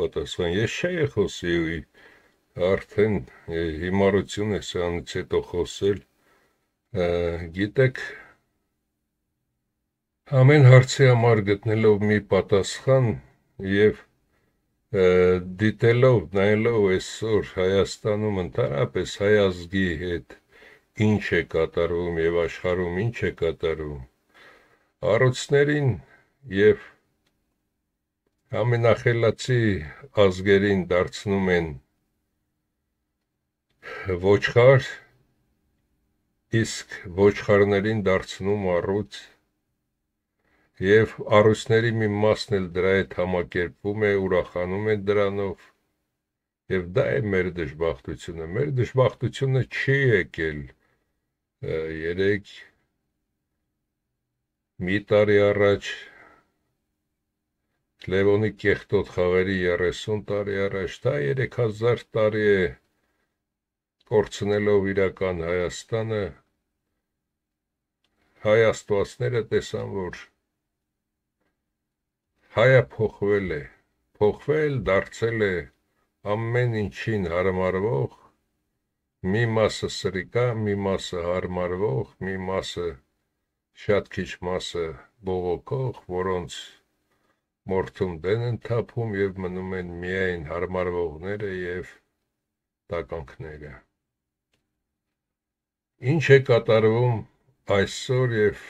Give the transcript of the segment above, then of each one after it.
պատասխան։ Ես չէի խոսի արդեն հիմարություն է սրանից հետո խոսել։ Գիտեք, ամեն հարցի համար գտնելով մի պատասխան եւ դիտելով, նայելով այսօր Հայաստանում ընդհանրապես հայ ազգի հետ ինչ է կատարվում եւ աշխարհում ինչ է կատարվում, առողջներին եւ ամենախելացի ազգերին դարձնում են ոչխար, իսկ ոչխարներին դարձնում առուց եւ առույցների մի մասն էլ դրա հետ համակերպվում է, ուրախանում է դրանով եւ դա է մեր դժբախտությունը։ Մեր դժբախտությունը չի եկել երեք մի տարի առաջ Լևոնի կեղտոտ խաղերի 30 տարի առաջ, դա 3000 տարի է կորցնելով իրական Հայաստանը հայ աստվածները տեսան, որ հայը փոխվել է, փոխվել, դարձել է ամեն ինչին հարմարվող, մի մասը սրիկա, մի մասը հարմարվող, մի մասը շատ քիչ մասը բողոքող, որոնց մորթում դեն են թափում եւ մնում են միայն հարմարվողները եւ տականքները։ Ինչ է կատարվում այսօր եւ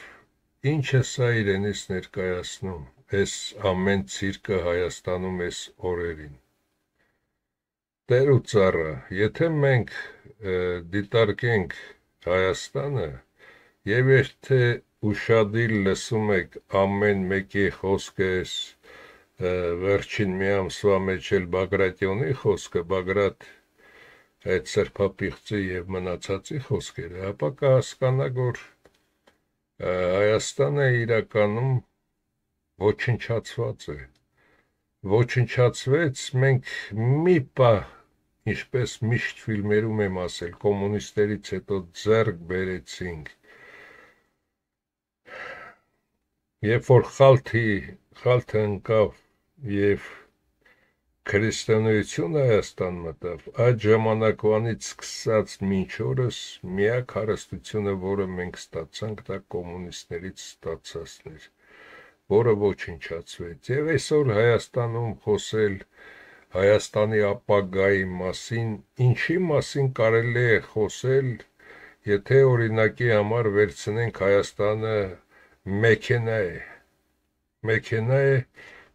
ինչ է սա իրենից ներկայացնում այս ամեն ցիրկը Հայաստանում այս օրերին։ Տեր ու ծառա, եթե մենք դիտարկենք Հայաստանը եւ եթե ուշադիր լսում եք ամեն մեկի խոսքը այս վերջին մի ամսվա մեջ էլ Բագրատյոնի խոսքը, Բագրատ այդ սրբապիղծի եւ մնացածի խոսքերը, ապա կհասկանա, որ Հայաստանը իրականում ոչնչացված է ոչնչացվեց մենք մի պահ ինչպես միշտ ֆիլմերում եմ ասել կոմունիստերից հետո ձեռք բերեցինք երբ որ խալթի խալթը ընկավ եւ քրիստոնեությունը Հայաստան մտավ այդ ժամանակվանից սկսած մինչ օրս միակ հարստությունը որը մենք ստացանք դա կոմունիստներից ստացածն էր որը ոչնչացվեց եւ այսօր Հայաստանում խոսել Հայաստանի ապագայի մասին, ինչի մասին կարելի է խոսել, եթե օրինակի համար վերցնենք Հայաստանը մեքենա է։ Մեքենա է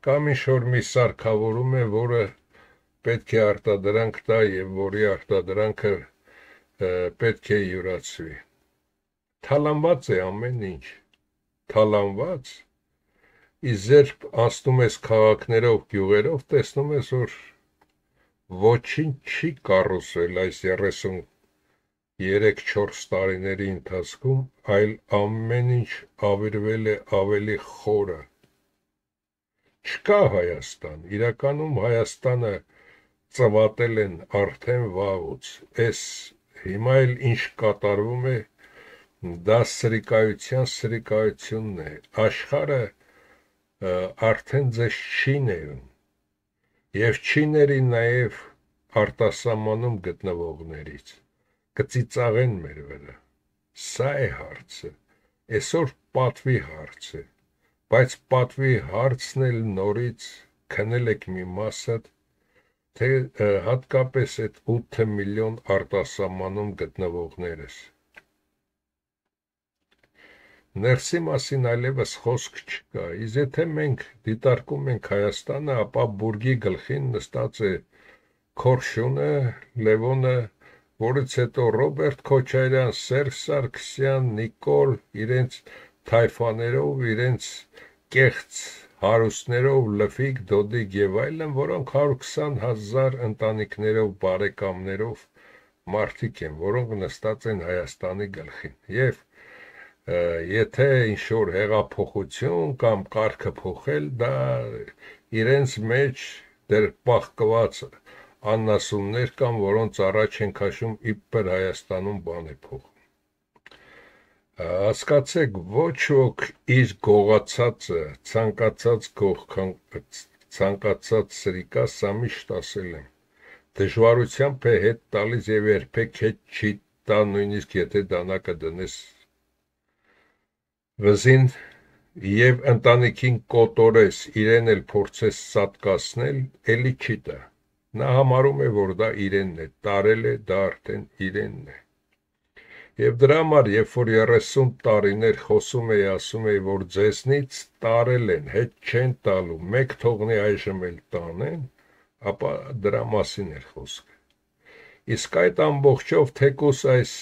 կամ ինչ-որ մի սարքավորում է, որը պետք է արտադրանք տա եւ որի արտադրանքը պետք է յուրացվի։ Թալանված է ամեն ինչ։ Թալանված իզերբ անցնում ես քաղաքներով, գյուղերով, տեսնում ես, որ ոչինչ չի կառուցվել այս 33-4 տարիների ընթացքում, այլ ամեն ինչ ավերվել է ավելի խորը։ Չկա Հայաստան, իրականում Հայաստանը ծվատել են արդեն վաղուց։ Այս հիմա էլ ինչ կատարվում է, դա սրիկայության սրիկայությունն է։ Աշխարհը արդեն ձեզ չի ներում եւ չի ների նաեւ արտասահմանում գտնվողներից կծիծաղեն մեր վրա սա է հարցը այսօր պատվի հարց է բայց պատվի հարցն էլ նորից քնել եք մի մասը թե հատկապես այդ 8 միլիոն արտասահմանում գտնվողներս ներսի մասին այլևս խոսք չկա։ Իսկ եթե մենք դիտարկում ենք Հայաստանը, ապա բուրգի գլխին նստած է Քորշունը, Լևոնը, որից հետո Ռոբերտ Քոչարյան, Սերժ Սարգսյան, Նիկոլ իրենց թայֆաներով, իրենց կեղծ հարուստներով լֆիկ, դոդիկ եւ այլն, որոնք 120 հազար ընտանիքներով, բարեկամներով մարդիկ են, որոնք նստած են Հայաստանի գլխին։ Եվ եթե ինչ որ հեղափոխություն կամ կարգը փոխել, դա իրենց մեջ դեռ պահկված աննասումներ կան, որոնց առաջ են քաշում իբր Հայաստանում բան է փոխում։ Հասկացեք, ոչ ոք իր գողացածը, ցանկացած գող ցանկացած սրիկա սա միշտ ասել եմ դժվարությամբ է հետ տալիս եւ երբեք հետ չի տա նույնիսկ եթե դանակը դնես վզին եւ ընտանիքին կոտորես իրեն էլ փորձես սատկացնել էլի չի տա նա համարում է որ դա իրենն է տարել է դա արդեն իրենն է Եվ դրա համար, երբ որ 30 տարիներ խոսում էի, ասում էի, որ ձեզնից տարել են, հետ չեն տալու, մեկ թողնի այժմ էլ տանեն, ապա դրա մասին էր խոսքը։ Իսկ այդ ամբողջով թեկուս այս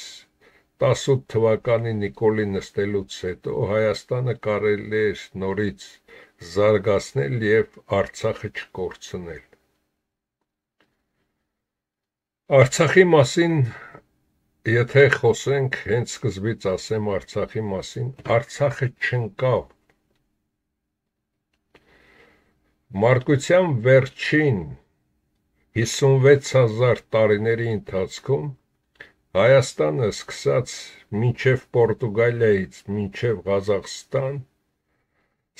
18 թվականի Նիկոլի նստելուց հետո Հայաստանը կարելի էր նորից զարգացնել եւ Արցախը չկորցնել։ Արցախի մասին Եթե խոսենք հենց սկզբից ասեմ Արցախի մասին, Արցախը չընկավ։ Մարկության վերջին 56000 տարիների ընթացքում Հայաստանը սկսած մինչև Պորտուգալիայից մինչև Ղազախստան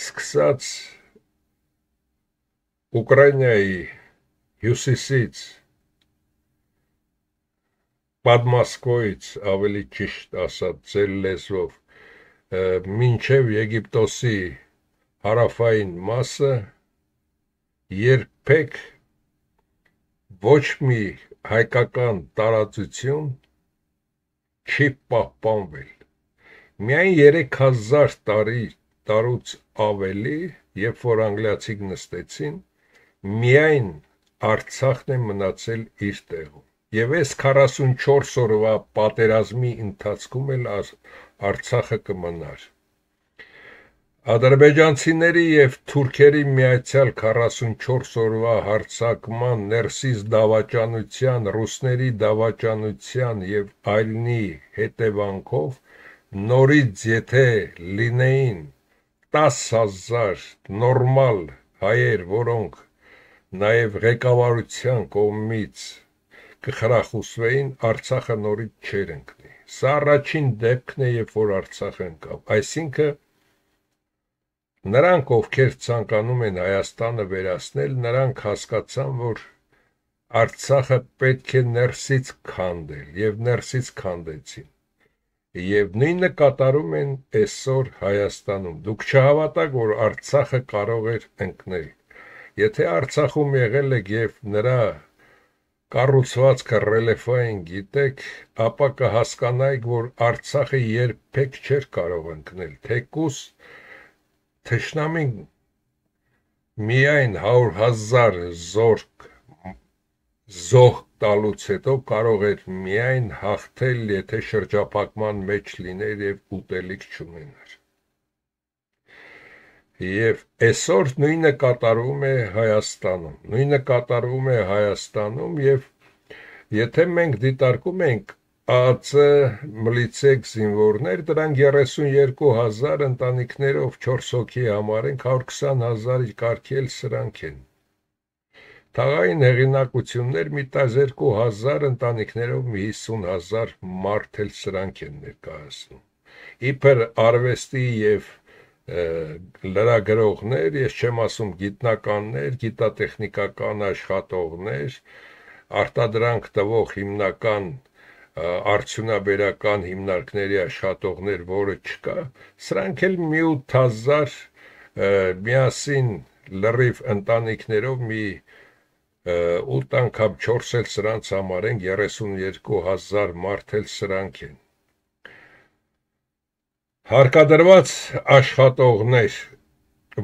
սկսած Ուկրաինայի հյուսիսից Պատմասկոից, ավելի ճիշտ ասած, ձեր լեզվով, մինչև Եգիպտոսի հարավային մասը երբեք ոչ մի հայկական տարածություն չի պահպանվել։ Միայն 3000 տարի տարուց ավելի, երբ որ անգլիացիք նստեցին, միայն Արցախն է մնացել իր տեղում։ Եվ այս 44 օրվա պատերազմի ընթացքում էլ Արցախը կմնար։ Ադրբեջանցիների եւ թուրքերի միացյալ 44 օրվա հարցակման ներսից դավաճանության, ռուսների դավաճանության եւ այլնի հետևանքով նորից եթե լինեին 10000 նորմալ հայեր, որոնք նաև ղեկավարության կողմից կխրախուսվեին, Արցախը նորից չեր ընկնի։ Սա առաջին դեպքն է, երբ որ Արցախը ընկավ։ Այսինքն նրանք, ովքեր ցանկանում են Հայաստանը վերացնել, նրանք հասկացան, որ Արցախը պետք է ներսից քանդել եւ ներսից քանդեցին։ Եվ նույնը կատարում են այսօր Հայաստանում։ Դուք չհավատաք, որ Արցախը կարող էր ընկնել։ Եթե Արցախում եղել եք եւ նրա կառուցվածքը ռելիեֆային գիտեք, ապա կհասկանայիք, որ Արցախը երբեք չէր կարող ընկնել, թեկուս թշնամին միայն 100.000 զորք զոհ տալուց հետո կարող էր միայն հաղթել, եթե շրջափակման մեջ լիներ եւ ուտելիք չունենար։ Եվ այսօր նույնը կատարվում է Հայաստանում։ Նույնը կատարվում է Հայաստանում եւ եթե մենք դիտարկում ենք ԱԱՑ մլիցեք զինվորներ, դրանք 32000 ընտանիքներով 4 հոգի համարենք 120000-ի կարգել սրանք են։ Թաղային հեղինակություններ մի 12000 ընտանիքներով մի 50000 մարդ էլ սրանք են ներկայացնում։ Իբր արվեստի եւ լրագրողներ, ես չեմ ասում գիտնականներ, գիտատեխնիկական աշխատողներ, արտադրանք տվող հիմնական արդյունաբերական հիմնարկների աշխատողներ, որը չկա, սրանք էլ մի 8000 միասին լրիվ ընտանիքներով մի 8 անգամ 4 էլ սրանց համարենք 32000 մարդ էլ սրանք են Հարկադրված աշխատողներ,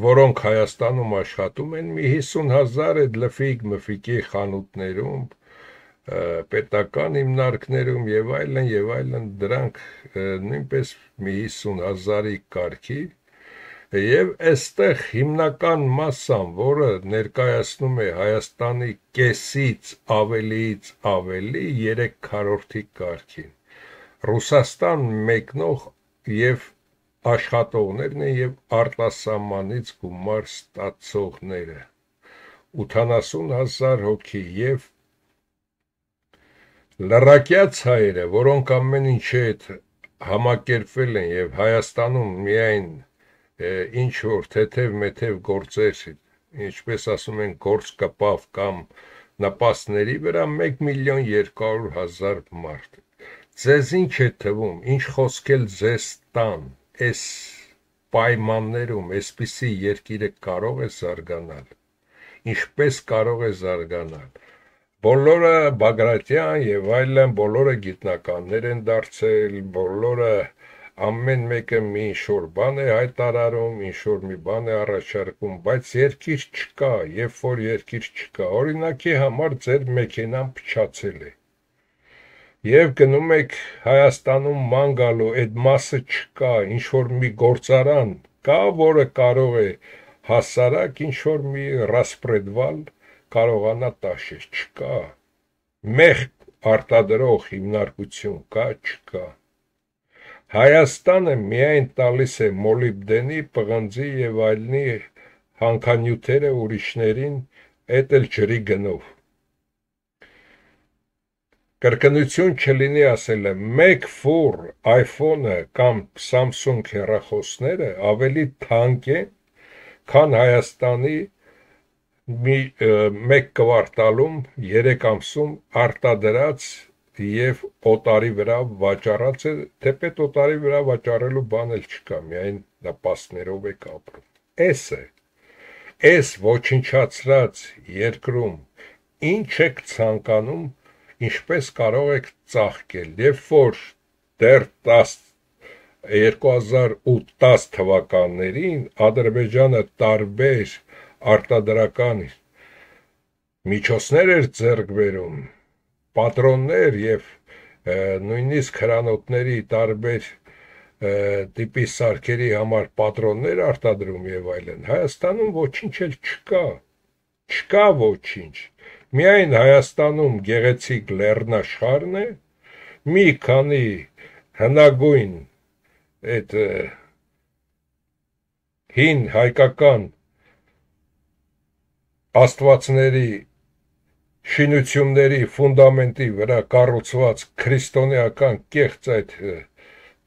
որոնք Հայաստանում աշխատում են, մի 50000 է լֆիկ մֆիկի խանութներում, պետական հիմնարկներում եւ այլն եւ այլն դրանք նույնպես մի 50000-ի կարգի եւ այստեղ հիմնական մասսան, որը ներկայացնում է Հայաստանի կեսից ավելիից ավելի 3-քառորդի կարգին։ Ռուսաստան մեկնող եւ աշխատողներն են եւ արտասահմանից գումար ստացողները 80000 հոգի եւ լրակյաց հայերը, որոնք ամեն ինչի հետ համակերպվել են եւ Հայաստանում միայն ինչ որ թեթև մեթև գործեր ինչպես ասում են, գործ կպավ կամ նպաստների վրա 1 միլիոն 200 հազար մարդ։ Ձեզ ինչ է թվում, ինչ խոսքել ձեզ տան, այս պայմաններում այսպիսի երկիրը կարող է զարգանալ։ Ինչպես կարող է զարգանալ։ Բոլորը Բագրատյան եւ այլն բոլորը գիտնականներ են դարձել, բոլորը ամեն մեկը մի ինչ-որ բան է հայտարարում, ինչ-որ մի բան է առաջարկում, բայց երկիր չկա, երբ որ երկիր չկա, օրինակի համար ձեր մեքենան փչացել է։ Եվ գնում եք Հայաստանում ման գալու, այդ մասը չկա, ինչ-որ մի գործարան կա, որը կարող է հասարակ ինչ-որ մի ռասպրեդվալ կարողանա տաշել, չկա։ Մեղ արտադրող հիմնարկություն կա, չկա։ Հայաստանը միայն տալիս է մոլիբդենի, պղնձի եւ այլնի հանքանյութերը ուրիշներին, էդ էլ ջրի գնով։ Կրկնություն չլինի ասելը, մեկ ֆուր iPhone-ը կամ Samsung հեռախոսները ավելի թանկ են, քան Հայաստանի մի մեկ կվարտալում 3 ամսում արտադրած եւ օտարի վրա վաճառած է, թեպետ օտարի վրա վաճառելու բան էլ չկա, միայն նպաստներով է կապրում։ Էս է։ Էս ոչնչացրած երկրում ինչ եք ցանկանում, ինչպես կարող եք ծաղկել, երբ որ դեռ 10 2010 թվականներին Ադրբեջանը տարբեր արտադրական միջոցներ էր ձեռք բերում պատրոններ եւ նույնիսկ հրանոթների տարբեր տիպի սարքերի համար պատրոններ արտադրում եւ այլն Հայաստանում ոչինչ էլ չկա չկա ոչինչ միայն Հայաստանում գեղեցիկ լեռնաշխարհն է մի քանի հնագույն այդ հին հայկական աստվածների շինությունների ֆունդամենտի վրա կառուցված քրիստոնեական կեղծ այդ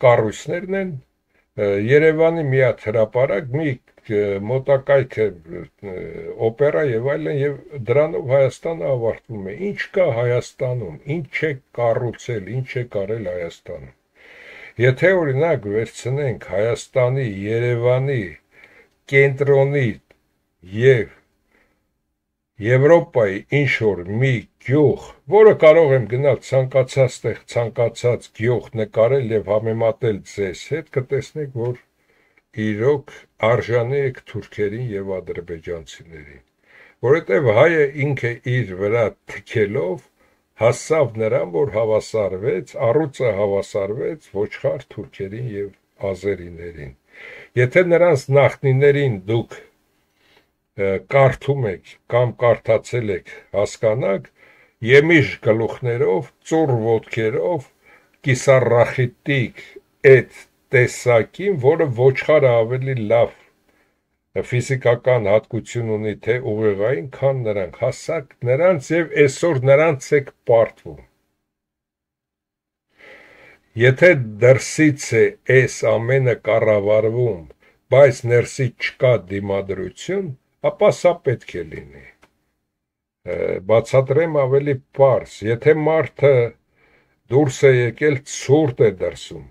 կառույցներն են Երևանի մի հատ հրապարակ մի մոտակայքը օպերա եւ այլն եւ դրանով Հայաստանը ավարտվում է ինչ կա Հայաստանում ինչ է կառուցել ինչ է կարել Հայաստանում եթե օրինակ վերցնենք Հայաստանի Երևանի կենտրոնի եւ Եվրոպայի ինչ որ մի գյուղ, որը կարող եմ գնալ ցանկացած տեղ, ցանկացած գյուղ նկարել եւ համեմատել ձեզ հետ, կտեսնեք, որ իրոք արժանի եք թուրքերին եւ ադրբեջանցիներին, որովհետեւ հայը ինքը իր վրա թքելով հասավ նրան, որ հավասարվեց, առուծը հավասարվեց ոչխար թուրքերին եւ ազերիներին։ Եթե նրանց նախնիներին դուք կարդում եք կամ կարդացել եք, հասկանաք, եմիշ գլուխներով, ծուր ոտքերով, կիսառախիտիկ այդ տեսակին, որը ոչխարը ավելի լավ ֆիզիկական հատկություն ունի թե ուղեղային, քան նրանք, հասակ նրանց եւ այսօր նրանց եք պարտվում։ Եթե դրսից է այս ամենը կառավարվում, բայց ներսից չկա դիմադրություն, ապա սա պետք է լինի։ Բացատրեմ ավելի པարս, եթե մարդը դուրս է եկել ցուրտ է դրսում,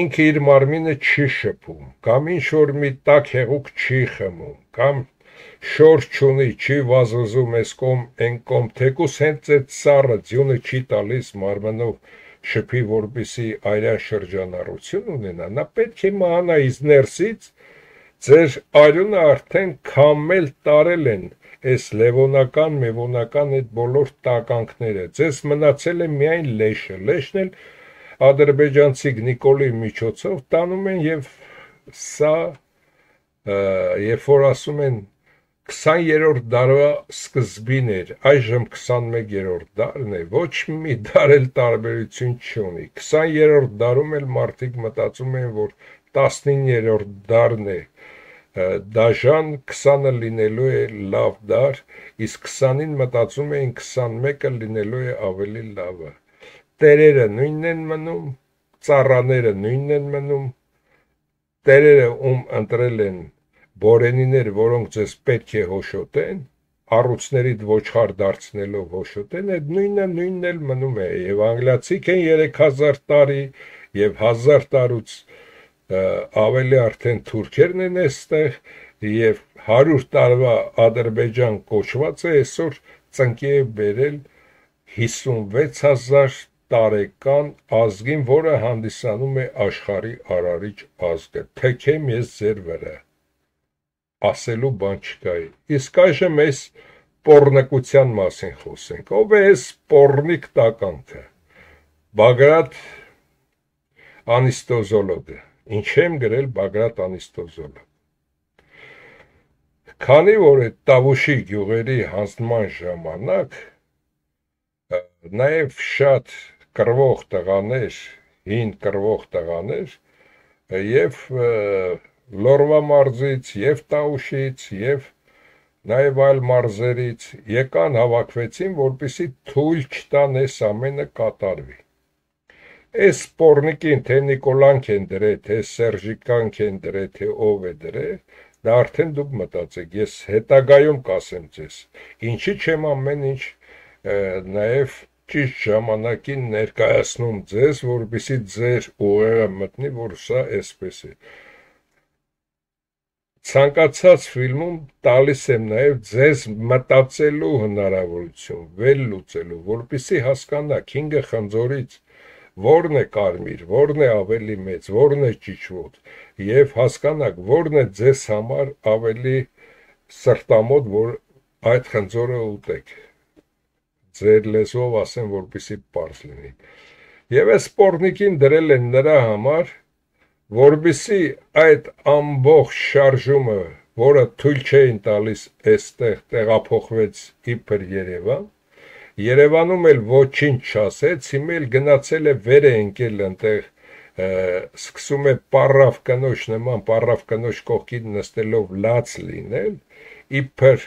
ինքը իր մարմինը չի շփում, կամ ինչ որ մի տակ հեղուկ չի խմում, կամ շոր չունի, չի վազոզում այս կողմ, այն կողմ, թեկուս հենց այդ սառը ձյունը չի տալիս մարմնով շփի, որպիսի այրան շրջանառություն ունենա, նա պետք է մահանա իս ներսից Ձեր արյունը արդեն քամել տարել են այս լևոնական, մեվոնական այդ բոլոր տականքները։ Ձեզ մնացել է միայն լեշը։ Լեշն էլ ադրբեջանցի Նիկոլի միջոցով տանում են եւ սա երբ որ ասում են 20-րդ դարվա սկզբին էր, այժմ 21-րդ դարն է, ոչ մի դար էլ տարբերություն չունի։ 20-րդ դարում էլ մարդիկ մտածում են, որ 19-րդ դարն է, դաժան 20-ը լինելու է լավ դար, իսկ 20-ին մտածում էին 21-ը լինելու է ավելի լավը։ Տերերը նույնն են մնում, ծառաները նույնն են մնում, տերերը ում ընտրել են բորենիներ, որոնք ձեզ պետք է հոշոտեն, առուցներից ոչխար դարձնելով հոշոտեն, այդ նույնը նույնն էլ մնում է եւ անգլիացիք են 3000 տարի եւ 1000 տարուց ավելի արդեն թուրքերն են այստեղ եւ 100 տարվա Ադրբեջան կոչված է այսօր ծնկի է բերել 56000 տարեկան ազգին, որը հանդիսանում է աշխարի արարիչ ազգը։ Թեքեմ ես ձեր վրա ասելու բան չկա։ Իսկ այժմ այս պորնակության մասին խոսենք։ Ով է այս պորնիկ տականքը։ Բագրատ Անիստոզոլոգը։ Ինչ եմ գրել Բագրատ Անիստոզոլոգ։ Քանի որ այդ Տավուշի գյուղերի հանձնման ժամանակ նաև շատ կրվող տղաներ, հին կրվող տղաներ եւ Լորվա մարզից եւ Տաուշից եւ նաեւ այլ մարզերից եկան հավաքվեցին, որպիսի թույլ չտան այս ամենը կատարվի։ Այս սպորնիկին թե Նիկոլանք են դրե, թե Սերժիկանք են դրե, թե ով է դրե, դա արդեն դուք մտածեք, ես հետագայում կասեմ ձեզ, ինչի չեմ ամեն ինչ նաև ճիշտ ժամանակին ներկայացնում ձեզ, որպիսի ձեր ուղեղը մտնի, որ սա այսպես է ցանկացած ֆիլմում տալիս եմ նաև ձեզ մտածելու հնարավորություն, վեր լուծելու, որպիսի հասկանաք հինգը խնձորից որն է կարմիր, որն է ավելի մեծ, որն է ճիճվոտ եւ հասկանաք որն է ձեզ համար ավելի սրտամոտ, որ այդ խնձորը ուտեք։ Ձեր լեզվով ասեմ, որպիսի པարզ լինի։ Եվ այս սպորնիկին դրել են նրա համար, որբիսի այդ ամբողջ շարժումը, որը թույլ չէին տալիս այստեղ տեղափոխվեց իբր Երևան, Երևանում էլ ոչինչ չասեց, հիմա էլ գնացել է վեր է ընկել այնտեղ սկսում է պարավ կնոջ նման պարավ կնոջ կողքին նստելով լաց լինել, իբր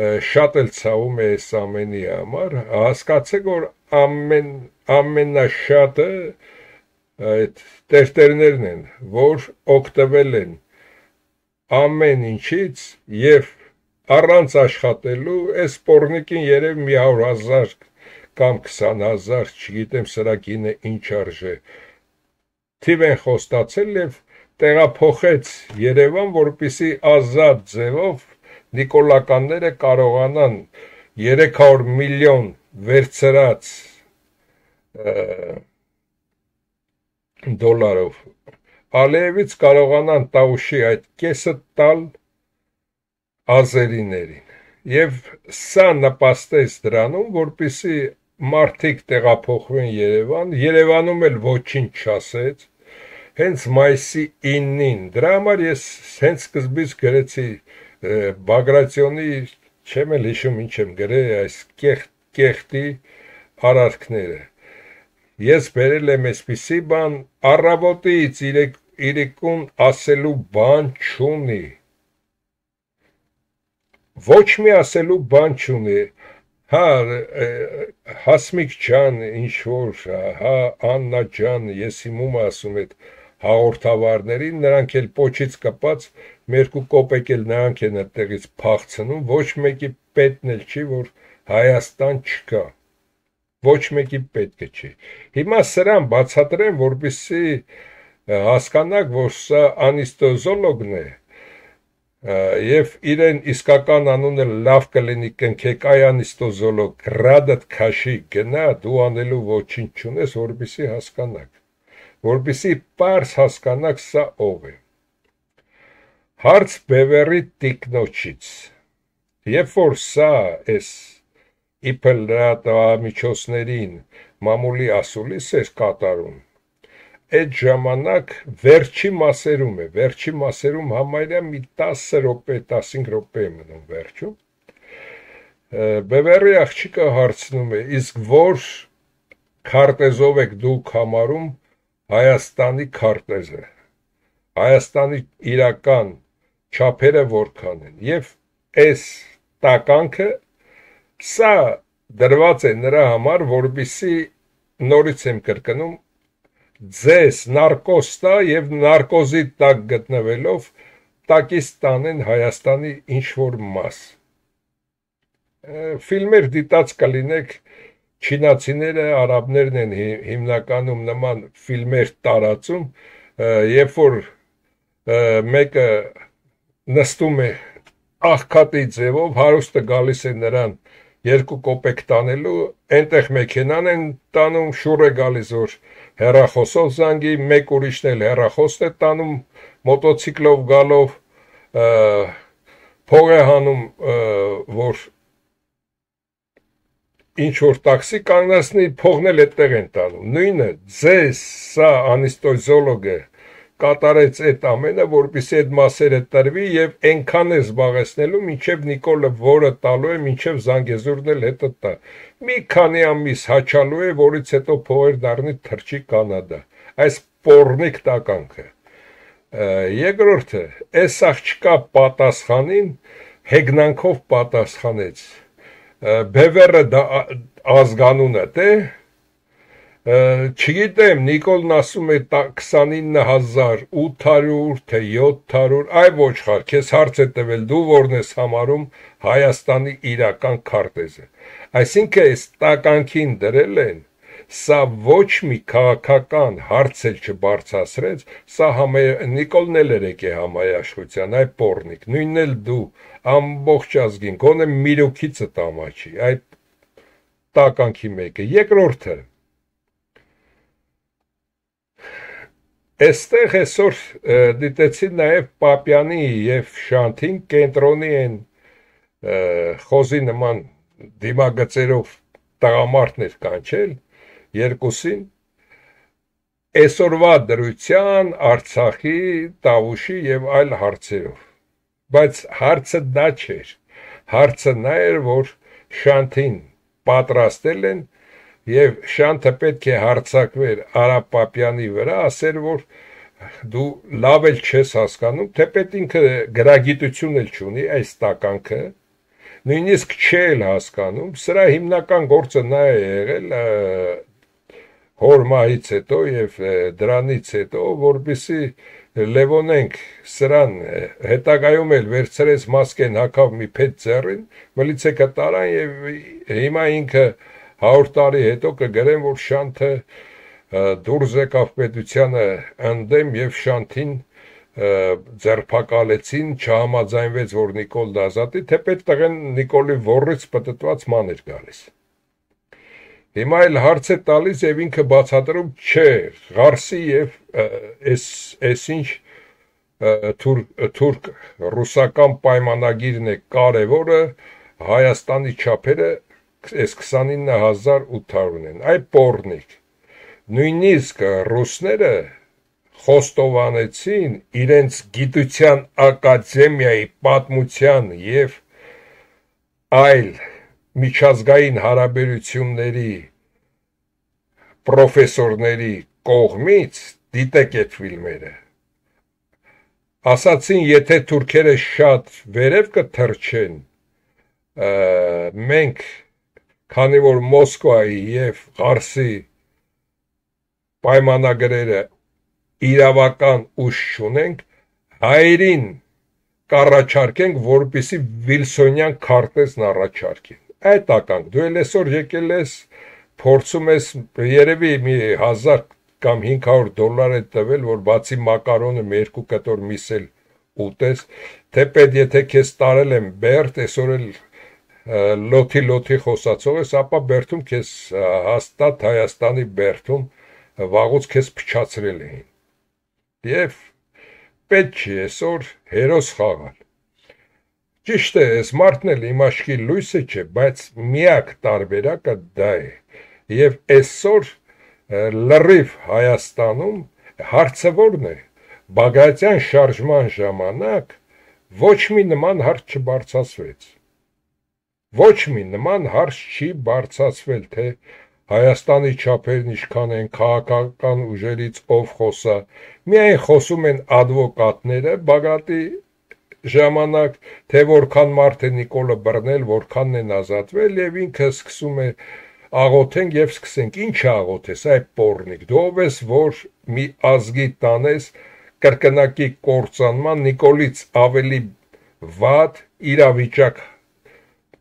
շատ էլ ցավում է այս ամենի համար, հասկացեք որ ամեն ամենաշատը այդ տերտերներն են, որ օգտվել են ամեն ինչից եւ առանց աշխատելու այս սպորնիկին երև մի 100.000 կամ 20.000, չգիտեմ սրա կինը ինչ արժե։ Թիվ են խոստացել եւ տեղափոխեց Երևան, որպիսի ազատ ձևով նիկոլականները կարողանան 300 միլիոն վերցրած դոլարով Ալիևից կարողանան Տաուշի այդ կեսը տալ ազերիներին եւ սա նպաստեց դրանում որպիսի մարդիկ տեղափոխվեն Երևան Երևանում էլ ոչինչ չասեց հենց մայիսի 9-ին դրա համար ես հենց սկզբից գրեցի Բագրատյոնի չեմ էլ հիշում ինչ եմ գրել այս կեղտ կեղտի արարքները Ես բերել եմ այսպիսի բան, առավոտից իրիկուն ասելու բան չունի։ Ոչ մի ասելու բան չունի։ Հա Հասմիկ ջան, ինչ որ, հա Աննա ջան, ես իմում ասում այդ հաղորդավարներին, նրանք էլ փոչից կպած մերկու կոպեկ էլ նրանք են այդտեղից փախցնում, ոչ մեկի պետն էլ չի, որ Հայաստան չկա ոչ մեկի պետք է չի։ Հիմա սրան բացատրեմ, որպեսզի հասկանաք, որ սա անիստոզոլոգն է, եւ իրեն իսկական անունը լավ կլինի կնքեք այ անիստոզոլոգ գրադդ քաշի գնա դու անելու ոչինչ չունես որպեսի հասկանաք որպեսի པարս հասկանաք սա ով է հարց բևերի տիկնոջից երբ որ սա էս իբր լրատվամիջոցներին մամուլի ասուլիս էր կատարում, այդ ժամանակ վերջի մասերում է, վերջի մասերում համարյա մի 10 րոպե, 15 րոպե մնում վերջում։ Բևերի աղջիկը հարցնում է, իսկ որ քարտեզով եք դուք համարում Հայաստանի քարտեզը։ Հայաստանի իրական չափերը որքան են եւ այս տականքը Սա դրված է նրա համար, որբիսի նորից եմ կրկնում, ձեզ նարկոս տա եւ նարկոզի տակ գտնվելով տակից տանեն Հայաստանի ինչ որ մաս։ Ֆիլմեր դիտած կլինեք չինացիները, արաբներն են հիմնականում նման ֆիլմեր տարածում, երբ որ մեկը նստում է աղքատի ձևով, հարուստը գալիս է նրան երկու կոպեկ տանելու, այնտեղ մեքենան են տանում, շուռ է գալիս որ հերախոսով զանգի, մեկ ուրիշն էլ հերախոսն է տանում մոտոցիկլով գալով, փող է հանում, որ ինչ որ տաքսի կանգնացնի, փողն էլ այդտեղ են տանում։ Նույնը ձեզ սա անիստոզոլոգը կատարեց այդ ամենը, որպեսզի այդ մասերը տրվի եւ այնքան է զբաղեցնելու, ինչեւ Նիկոլը որը տալու է, ինչեւ Զանգեզուրն էլ հետը տա։ Մի քանի ամիս հաչալու է, որից հետո փողեր դառնի թրջի Կանադա։ Այս պորնիկ տականքը։ Երկրորդը, այս աղջկա պատասխանին հեգնանքով պատասխանեց։ Բևերը ազգանունը, թե Չգիտեմ, Նիկոլն ասում է 29800 թե 700, այ ոչխար, քեզ հարց է տվել, դու որն ես համարում Հայաստանի իրական քարտեզը։ Այսինքն այս տականքին դրել են սա ոչ մի քաղաքական հարց էլ չբարձրացրեց, սա համե Նիկոլն էլ էր եկե համայաշխության, այ պորնիկ, նույնն էլ դու ամբողջ ազգին, գոնե միրուքիցը տամաչի, այդ տականքի մեկը։ Երկրորդը Այստեղ այսօր դիտեցի նաև Պապյանի եւ Շանթին կենտրոնի են խոզի նման դիմագծերով տղամարդներ կանչել երկուսին այսօրվա դրության Արցախի, Տավուշի եւ այլ հարցերով բայց հարցը դա չէր հարցը նա էր որ Շանթին պատրաստել են եւ Շանթը պետք է հարցակվեր Արաբ Պապյանի վրա, ասեր որ դու լավ էլ չես հասկանում, թեպետ ինքը գրագիտություն էլ չունի այս տականքը, նույնիսկ չէ հասկանում, սրա հիմնական գործը նա է եղել հորմայից հետո եւ դրանից հետո, որբիսի Լևոնենք սրան հետագայում էլ վերցրեց մասկեն հակավ մի փետ ձեռին, մլիցեկը տարան եւ հիմա ինքը 100 տարի հետո կգրեն, որ շանթը դուրս եկավ պետությանը ընդեմ եւ շանթին ձերփակալեցին, չհամաձայնվեց, որ Նիկոլ Դազատի, թե պետք տղեն Նիկոլի ворից պատտված մաներ գալիս։ Հիմա էլ հարց է տալիս եւ ինքը բացատրում չէ, Ղարսի եւ այս այսինչ թուրք թուրք ռուսական պայմանագիրն է կարևորը Հայաստանի չափերը այս 29800-ն են, այ պորնիկ։ Նույնիսկ ռուսները խոստովանեցին իրենց գիտության ակադեմիայի պատմության եւ այլ միջազգային հարաբերությունների պրոֆեսորների կողմից դիտեք այդ ֆիլմերը ասացին եթե թուրքերը շատ վերև կթրջեն մենք քանի որ Մոսկվայի եւ Ղարսի պայմանագրերը իրավական ուժ ունենք, հայերին կառաջարկենք, որպիսի Վիլսոնյան քարտեզն առաջարկեն։ Այդ ականք դու էլ այսօր եկել ես, փորձում ես երևի մի 1000 կամ 500 դոլար է տվել, որ բացի մակարոնը մի երկու կտոր միսել ուտես, թեպետ եթե քեզ տարել եմ բերտ, այսօր էլ լոթի լոթի խոսացող ես, ապա Բերթում քեզ հաստատ Հայաստանի Բերթում վաղուց քեզ փչացրել էին։ Եվ պետք չի այսօր հերոս խաղալ։ Ճիշտ է, այս մարդն էլ իմ աչքի լույսը չէ, բայց միակ տարբերակը դա է։ Եվ այսօր լրիվ Հայաստանում հարցը ո՞րն է։ Բագայցյան շարժման ժամանակ ոչ մի նման հարց չբարձրացվեց Ոչ մի նման հարց չի բարձացվել, թե Հայաստանի չափերն ինչքան են, քաղաքական ուժերից ով խոսա։ Միայն խոսում են advokatները Բագատի ժամանակ, թե որքան մարդ է Նիկոլը բռնել, որքանն են ազատվել եւ ինքը սկսում է աղոթենք եւ սկսենք։ Ինչ աղոթես, այ պորնիկ։ Դու ով ես, որ մի ազգի տանես կրկնակի կործանման Նիկոլից ավելի վատ իրավիճակ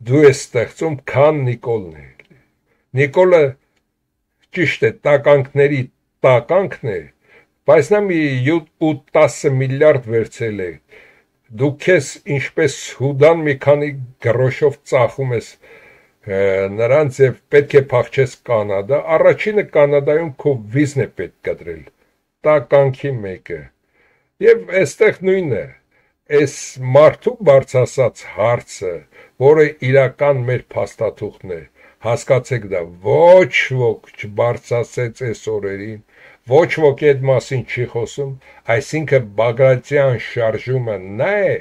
դու ես ստեղծում, քան Նիկոլն է։ Նիկոլը ճիշտ է, տականքների տականքն է, բայց նա մի 8-10 միլիարդ վերցել է դու քեզ ինչպես հուդան մի քանի գրոշով ծախում ես նրանց եւ պետք է փախչես կանադա առաջինը կանադայում քո վիզն է պետք կտրել տականքի մեկը եւ այստեղ նույնն է այս մարդու բարձասած հարցը որը իրական մեր փաստաթուղթն է հասկացեք դա ոչ ոք չբարձասեց այս օրերին ոչ ոք այդ մասին չի խոսում, այսինքն Բագրատյան շարժումը նա է,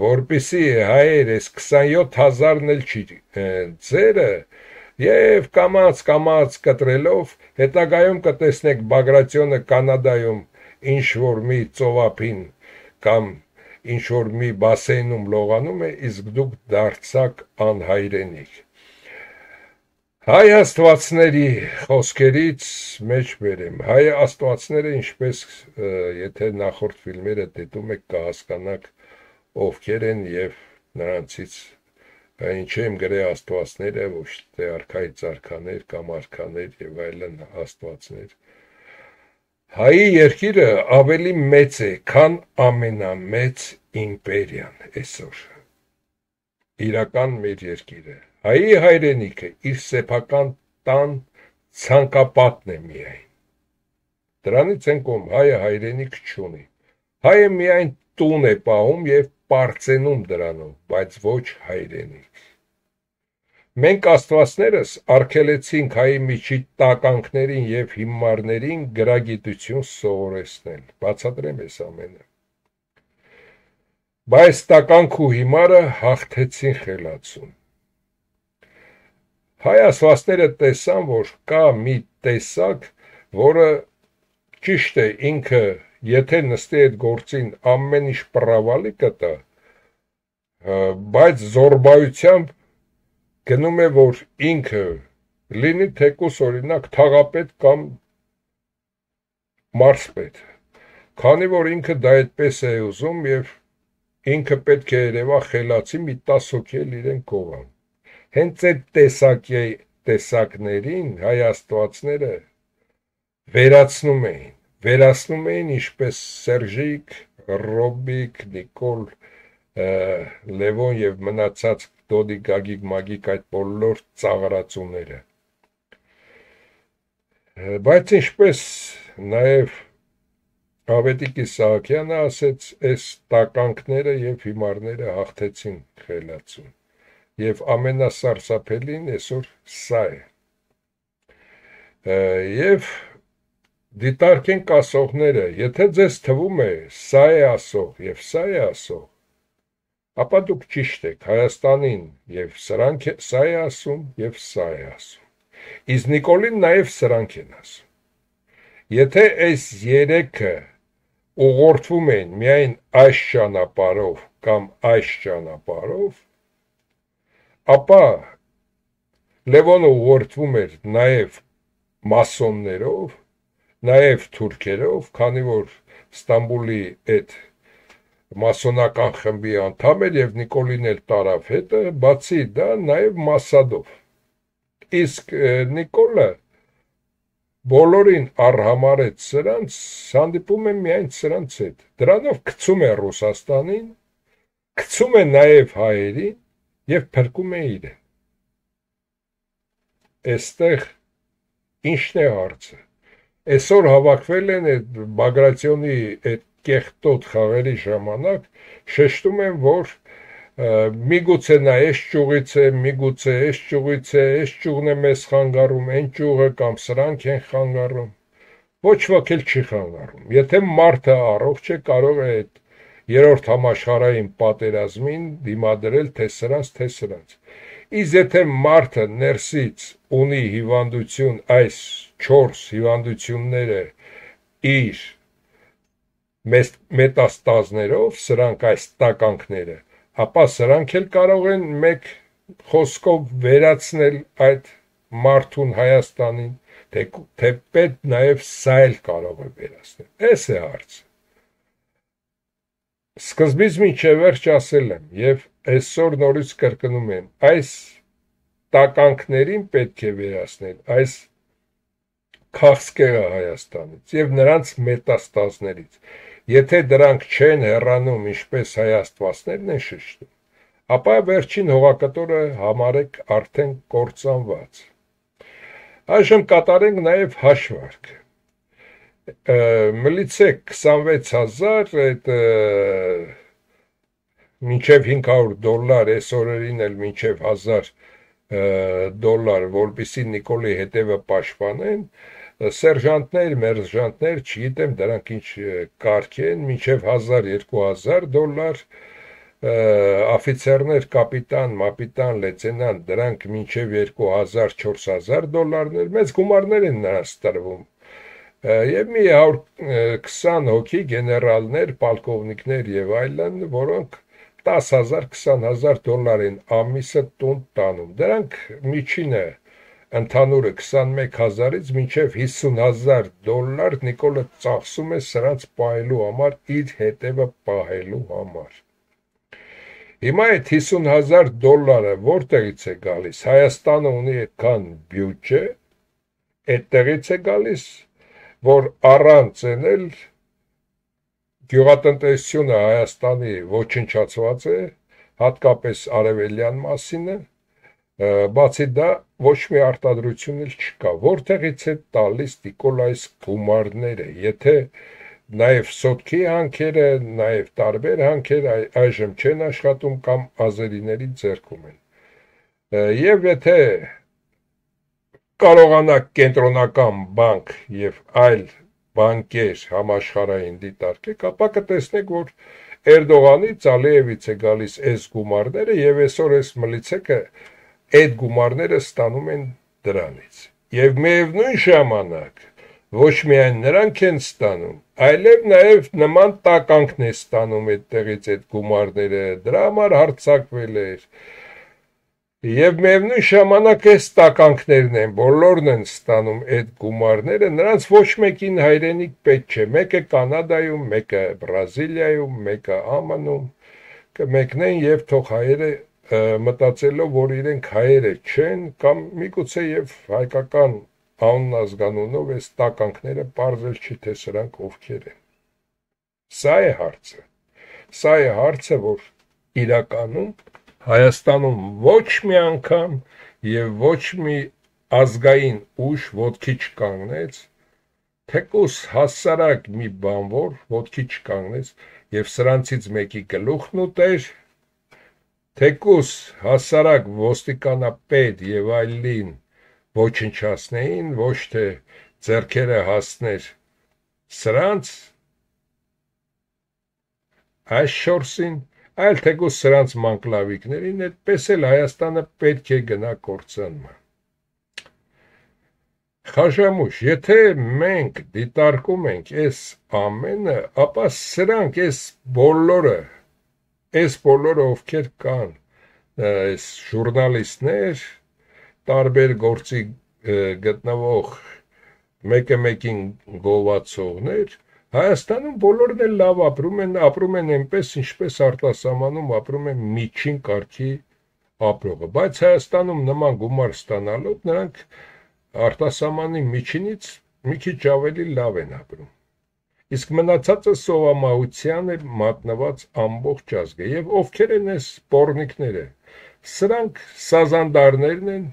որպիսի հայեր այս 27000-ն էլ չի ձերը եւ կամած կամած կտրելով հետագայում կտեսնեք Բագրատյոնը Կանադայում ինչ որ մի ծովափին կամ ինչ որ մի բասեյնում լողանում է, իսկ դուք դարձակ անհայրենիք Հայ աստվածների խոսքերից մեջ բերեմ։ Հայ աստվածները ինչպես եթե նախորդ ֆիլմերը դիտում եք կհասկանաք ովքեր են եւ նրանցից ինչ եմ գրե աստվածները, ոչ թե արքայի ցարքաներ կամ արքաներ եւ այլն աստվածներ։ Հայի երկիրը ավելի մեծ է, քան ամենամեծ իմպերիան այսօր։ Իրական մեր երկիրը Հայի հայրենիքը իր սեփական տան ցանկապատն է միայն։ Դրանից են կողմ հայը հայրենիք չունի։ Հայը միայն տուն է պահում եւ པարծենում դրանով, բայց ոչ հայրենիք։ Մենք աստվածներս արգելեցինք հայի միջի տականքներին եւ հիմարներին գրագիտություն սովորեցնել։ Բացատրեմ այս ամենը։ Բայց տականք ու հիմարը հաղթեցին խելացուն։ Հայ ասվածները տեսան, որ կա մի տեսակ, որը ճիշտ է ինքը, եթե նստի այդ գործին ամեն ինչ պրավալի կտա, բայց զորբայությամբ գնում է, որ ինքը լինի թեկուս օրինակ թաղապետ կամ մարսպետ, քանի որ ինքը դա այդպես է ուզում եւ ինքը պետք է երևա խելացի մի 10 հոգի իրեն կողան հենց այդ տեսակի տեսակներին հայ աստվածները վերացնում էին, վերացնում էին ինչպես Սերժիկ, Ռոբիկ, Նիկոլ, Լևոն եւ մնացած Դոդի Գագիկ Մագիկ այդ բոլոր ծաղրացուները։ Բայց ինչպես նաև Ավետիքի Սահակյանը ասեց, այս տականքները եւ հիմարները հաղթեցին խելացուն եւ ամենասարսափելին այսօր սա է եւ դիտարկենք ասողները. Եթե ձեզ թվում է սա է ասող եւ սա է ասող ապա դուք ճիշտ եք Հայաստանին եւ սրանք սա է ասում եւ սա է ասում իսկ Նիկոլին նաեւ սրանք են ասում եթե այս երեքը ուղղորդվում են միայն այս ճանապարով կամ այս ճանապարով ապա Լևոնը ուղղորդվում էր նաև մասոններով, նաև թուրքերով, քանի որ Ստամբուլի այդ մասոնական խմբի անդամ էր եւ Նիկոլին էլ տարավ հետը, բացի դա նաև Մասադով։ Իսկ Նիկոլը բոլորին արհամարեց սրանց, հանդիպում է միայն սրանց հետ։ Դրանով գցում է Ռուսաստանին, գցում է նաև հայերին եւ փրկում է իրեն։ Այստեղ ինչն է հարցը։ Այսօր հավաքվել են այդ Բագրատյոնի այդ կեղտոտ խաղերի ժամանակ շեշտում են, որ միգուցե նա այս ճյուղից է, միգուցե այս ճյուղից է, այս ճյուղն է մեզ խանգարում, այն ճյուղը կամ սրանք են խանգարում։ Ոչ ոք էլ չի խանգարում։ Եթե մարդը առողջ է, կարող է այդ երրորդ համաշխարհային պատերազմին դիմադրել թե սրանց, թե սրանց։ Իսկ եթե մարդը ներսից ունի հիվանդություն, այս 4 հիվանդությունները իր մետաստազներով, սրանք այս տականքները, ապա սրանք էլ կարող են մեկ խոսքով վերացնել այդ մարդուն Հայաստանին, թե թե պետ նաև սա էլ կարող է վերացնել։ Էս է հարցը։ Սկզբից մինչև վերջ ասել եմ եւ այսօր նորից կրկնում եմ, այս տականքներին պետք է վերացնել, այս քաղցկեղը Հայաստանից եւ նրանց մետաստազներից։ Եթե դրանք չեն հեռանում, ինչպես հայաստվածներն են շշտում, ապա վերջին հողակտորը համարեք արդեն կործանված։ Այժմ կատարենք նաև հաշվարկ մլիցեք 26000 այդ մինչև 500 դոլար այս օրերին էլ մինչև 1000 դոլար, որպիսի Նիկոլի հետևը պաշտպանեն, սերժանտներ, մերժանտներ, չգիտեմ դրանք ինչ կարգ են, մինչև 1000-2000 դոլար, աֆիցերներ, կապիտան, մապիտան, լեյտենանտ, դրանք մինչև 2000-4000 դոլարներ, մեծ գումարներ են նրանց տրվում եւ մի 120 հոգի գեներալներ, պալկովնիկներ եւ այլն, որոնք 10000 20000 դոլարին ամիսը տուն տանում։ Դրանք միջինը ընդհանուրը 21000-ից մինչև 50000 դոլար Նիկոլը ծախսում է սրանց պահելու համար, իր հետևը պահելու համար։ Հիմա այդ 50000 դոլարը որտեղից է գալիս։ Հայաստանը ունի այդքան բյուջե, այդտեղից է գալիս որ առանց էլ գյուղատնտեսությունը Հայաստանի ոչնչացված է, հատկապես արևելյան մասինը, բացի դա ոչ մի արտադրություն էլ չկա։ Որտեղից է տալիս Նիկոլայս գումարները, եթե նաև սոտքի հանքերը, նաև տարբեր հանքեր այժմ չեն աշխատում կամ ազերիների ձեռքում են։ Եվ եթե կարողանաք կենտրոնական բանկ եւ այլ բանկեր համաշխարհային դիտարկեք, ապա կտեսնեք, որ Էրդողանից Ալիևից է գալիս այս գումարները եւ այսօր այս մլիցեկը այդ գումարները ստանում են դրանից։ Եվ միևնույն ժամանակ ոչ միայն նրանք են ստանում, այլև նաև նման տականքն է ստանում այդտեղից այդ գումարները։ Դրա համար հարցակվել էր Եվ միևնույն ժամանակ այս տականքներն են, բոլորն են ստանում այդ գումարները, նրանց ոչ մեկին հայրենիք պետք չէ, մեկը Կանադայում, մեկը Բրազիլիայում, մեկը ԱՄՆ-ում, կմեկնեն եւ թող հայերը մտածելով, որ իրենք հայերը չեն կամ միգուցե եւ հայկական անուն ազգանունով այս տականքները parzել չի թե սրանք ովքեր են։ Սա է հարցը։ Սա է հարցը, որ իրականում Հայաստանում ոչ մի անգամ եւ ոչ մի ազգային ուժ ոդքի չկանգնեց, թեկուս հասարակ մի բանվոր ոդքի չկանգնեց եւ սրանցից մեկի գլուխն ուտեր, թեկուս հասարակ ոստիկանապետ եւ այլին ոչնչացնեին, ոչ թե ձերքերը հասներ սրանց այս շորսին այլ թեկուս սրանց մանկլավիկներին, այդպես էլ Հայաստանը պետք է գնա կործանման։ Խաշամուշ, եթե մենք դիտարկում ենք այս ամենը, ապա սրանք այս բոլորը, այս բոլորը ովքեր կան, այս ժուրնալիստներ, տարբեր գործի գտնվող մեկը մեկին գովացողներ, Հայաստանում բոլորն էլ լավ ապրում են, ապրում են այնպես, ինչպես արտասահմանում ապրում են միջին կարգի ապրողը, բայց Հայաստանում նման գումար ստանալով նրանք արտասահմանի միջինից մի քիչ ավելի լավ են ապրում։ Իսկ մնացածը սովամահության է մատնված ամբողջ ազգը եւ ովքեր են այս սպորնիկները։ Սրանք սազանդարներն են,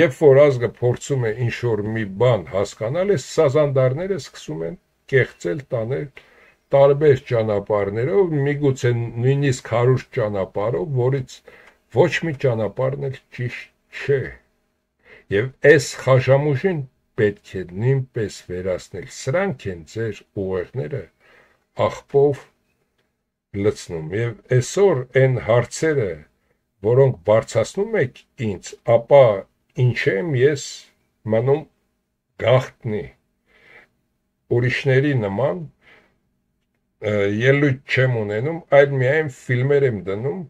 երբ որ ազգը փորձում է ինչ որ մի բան հասկանալ, այս սազանդարները սկսում են կեղծել տանել տարբեր ճանապարհներով, միգուցե նույնիսկ հարուստ ճանապարհով, որից ոչ մի ճանապարհն էլ ճիշտ չէ։ Եվ այս խաժամուժին պետք է նույնպես վերացնել։ Սրանք են ձեր ուղեղները աղբով լցնում։ Եվ այսօր այն հարցերը, որոնք բարձրացնում եք ինձ, ապա ինչ եմ ես մնում գախտնի ուրիշների նման ելույթ չեմ ունենում, այլ միայն ֆիլմեր եմ դնում